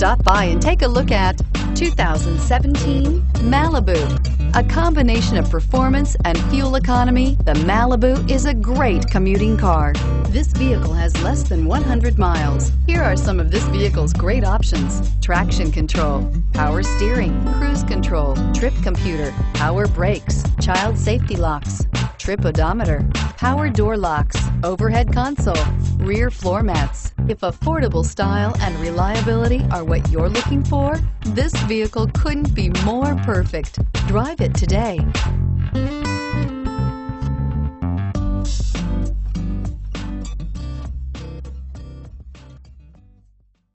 Stop by and take a look at 2017 Malibu. A combination of performance and fuel economy, the Malibu is a great commuting car. This vehicle has less than 100 miles. Here are some of this vehicle's great options. Traction control, power steering, cruise control, trip computer, power brakes, child safety locks, trip odometer, power door locks, overhead console, rear floor mats. If affordable style and reliability are what you're looking for, this vehicle couldn't be more perfect. Drive it today.